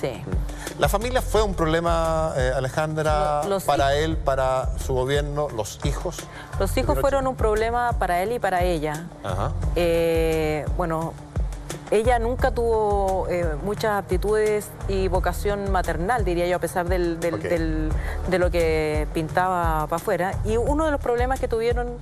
Sí. ¿La familia fue un problema, eh, Alejandra, los para él, para su gobierno, los hijos? Los hijos fueron un problema para él y para ella. Ajá. Eh, bueno, ella nunca tuvo eh, muchas aptitudes y vocación maternal, diría yo, a pesar del- del- Ok. del- de lo que pintaba para afuera. Y uno de los problemas que tuvieron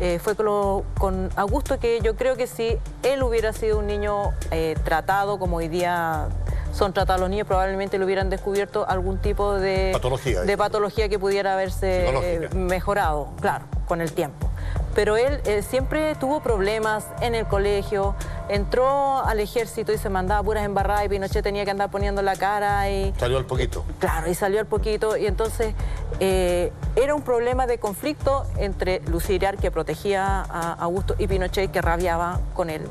eh, fue con, lo- con Augusto, que yo creo que si él hubiera sido un niño eh, tratado como hoy día son niños, probablemente le hubieran descubierto algún tipo de Patología, de patología que pudiera haberse eh, mejorado, claro, con el tiempo. Pero él eh, siempre tuvo problemas en el colegio, entró al ejército y se mandaba puras embarradas y Pinochet tenía que andar poniendo la cara y... Salió al poquito. Claro, y salió al poquito y entonces eh, era un problema de conflicto entre Luciriar, que protegía a Augusto, y Pinochet, que rabiaba con él.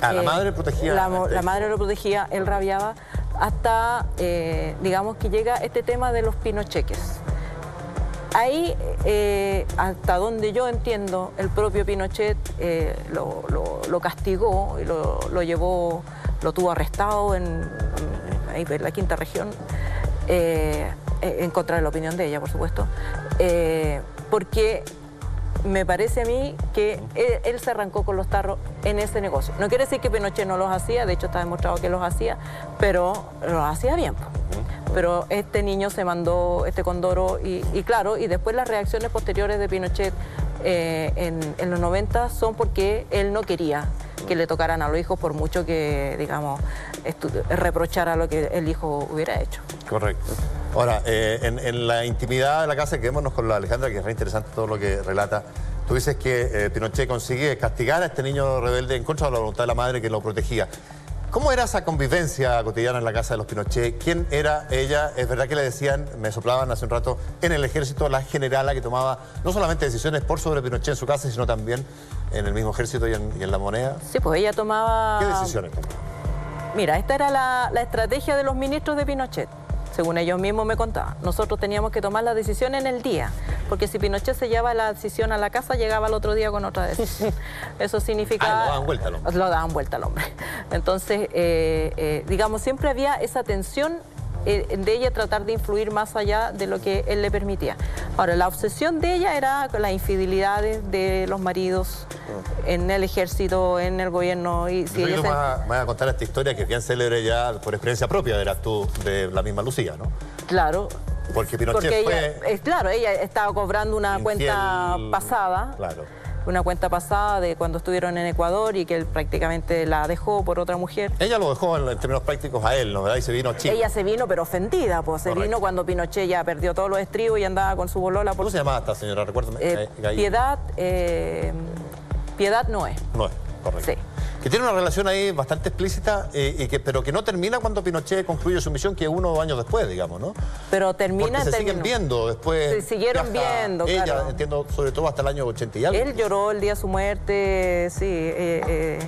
Ah, la madre protegía La, este la madre lo protegía, él rabiaba, hasta, eh, digamos, que llega este tema de los pinocheques. Ahí, eh, hasta donde yo entiendo, el propio Pinochet eh, lo, lo- castigó y lo, lo llevó, lo tuvo arrestado en, en- la quinta región, en contra de la opinión de ella, por supuesto, porque me parece a mí que él, él se arrancó con los tarros en ese negocio. No quiere decir que Pinochet no los hacía, de hecho está demostrado que los hacía, pero los hacía bien. Pero este niño se mandó este condoro y, y claro, y después las reacciones posteriores de Pinochet eh, en, en los 90 son porque él no quería que le tocaran a los hijos por mucho que, digamos, reprochara lo que el hijo hubiera hecho. Correcto. Ahora, eh, en, en la intimidad de la casa, quedémonos con la Alejandra, que es re interesante todo lo que relata. Tú dices que eh, Pinochet consigue castigar a este niño rebelde en contra de la voluntad de la madre que lo protegía. ¿Cómo era esa convivencia cotidiana en la casa de los Pinochet? ¿Quién era ella? Es verdad que le decían, me soplaban hace un rato, en el ejército la generala que tomaba no solamente decisiones por sobre Pinochet en su casa, sino también en el mismo ejército y en, y en la moneda. Sí, pues ella tomaba... ¿Qué decisiones tomaba? Mira, esta era la, la estrategia de los ministros de Pinochet. Según ellos mismos me contaban, nosotros teníamos que tomar la decisión en el día, porque si Pinochet se llevaba la decisión a la casa, llegaba al otro día con otra decisión. Eso significaba... Ah, lo daban vuelta al hombre. Lo daban vuelta al hombre. Entonces, eh, eh, digamos, siempre había esa tensión de ella tratar de influir más allá de lo que él le permitía. Ahora, la obsesión de ella era con las infidelidades de los maridos en el ejército, en el gobierno. Y si Yo creo ella que se- me vas a- me vas a contar esta historia que es bien célebre ya por experiencia propia, verás tú, de la misma Lucía, ¿no? Claro. Porque Pinochet Porque fue... ella, es claro, ella estaba cobrando una Infiel- cuenta pasada, Claro. Una cuenta pasada de cuando estuvieron en Ecuador y que él prácticamente la dejó por otra mujer. Ella lo dejó en, en términos prácticos a él, ¿no? ¿verdad? Y se vino a Chile. Ella se vino, pero ofendida, pues se Correcto. vino cuando Pinochet ya perdió todos los estribos y andaba con su bolola por ¿Cómo se llamaba esta señora? Recuérdame. Eh. Piedad, eh, Piedad Noé. No es, correcto. Sí. Que tiene una relación ahí bastante explícita, eh, y que, pero que no termina cuando Pinochet concluye su misión, que es uno o dos años después, digamos, ¿no? Pero termina Porque se terminó. siguen viendo después. Se siguieron viendo, Ella, claro. entiendo, sobre todo hasta el año 80 y algo. Él lloró el día de su muerte, sí. eh, eh,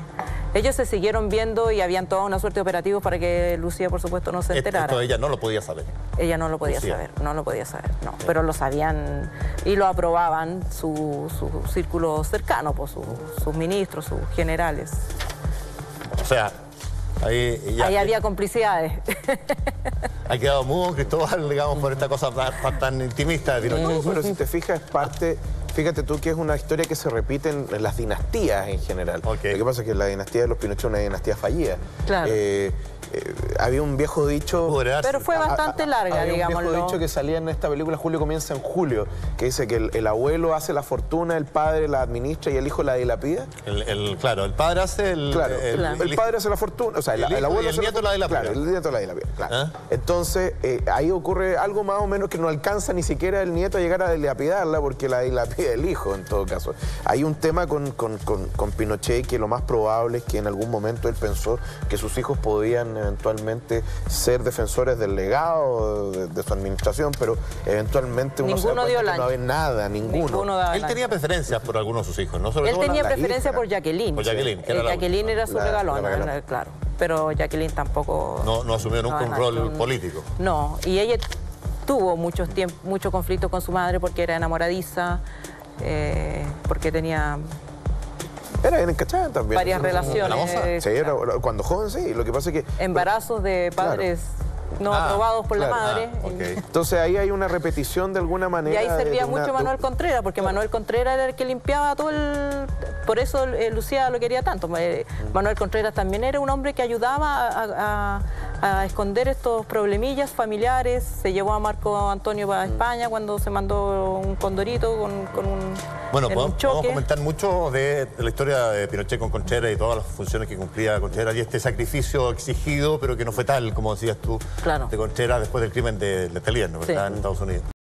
ellos se siguieron viendo y habían toda una suerte de operativos para que Lucía, por supuesto, no se enterara. Esto ella no lo podía saber. Ella no lo podía Lucía. saber, no lo podía saber, no. Pero lo sabían y lo aprobaban su, su círculo cercano, pues, su- sus ministros, sus generales. O sea, ahí ya Ahí había complicidades. ha quedado mudo Cristóbal, digamos, por esta cosa tan, intimista de Pinochet. No, pero si te fijas, es parte. Fíjate tú que es una historia que se repite en, en las dinastías en general. Ok. Lo que pasa es que la dinastía de los Pinochet es una dinastía fallida. Claro. Eh, eh, había un viejo dicho. Pero fue A- a- bastante larga, había un viejo dicho que salía en esta película Julio comienza en julio, que dice que el, el abuelo hace la fortuna, el padre la administra y el hijo la dilapida. El, el- claro, el padre hace el. Claro, el- padre hace la fortuna, o sea, el, abuelo y el hace nieto la dilapida. Claro, el nieto la dilapida, claro. ¿Ah? Entonces, eh, ahí ocurre algo más o menos que no alcanza ni siquiera el nieto a llegar a dilapidarla porque la dilapida el hijo, en todo caso. Hay un tema con, con- con- con Pinochet que lo más probable es que en algún momento él pensó que sus hijos podían eventualmente ser defensores del legado de, de su administración, pero eventualmente uno se da Ninguno dio cuenta el que no hay nada, ninguno. Él tenía preferencias por algunos de sus hijos, ¿no? Sobre Él todo tenía preferencia hija. por Jacqueline. Por Jacqueline, que Eh, era la Jacqueline era su la- regalona. eh, claro. Pero Jacqueline tampoco... No, no asumió nunca un rol no, político. No, y ella tuvo muchos mucho conflicto con su madre porque era enamoradiza, eh, porque tenía Era bien encachada también. varias relaciones. Eh, Sí, era- cuando joven sí, lo que pasa es que... embarazos de padres no Ah, aprobados por claro. la madre. Ah. Entonces ahí hay una repetición de alguna Y manera. ahí de- servía una- mucho Manuel Contreras, porque Manuel Contreras era el que limpiaba todo el... Por eso eh, Lucía lo quería tanto. Eh, Manuel Contreras también era un hombre que ayudaba a, a- a esconder estos problemillas familiares. Se llevó a Marco Antonio para España cuando se mandó un condorito con, con un, Bueno, en un podemos, podemos choque. comentar mucho de, de la historia de Pinochet con Contreras y todas las funciones que cumplía Contreras y este sacrificio exigido, pero que no fue tal, como decías tú, Claro. de Contreras después del crimen de Letelier, ¿no? Sí. ¿verdad? en Estados Unidos.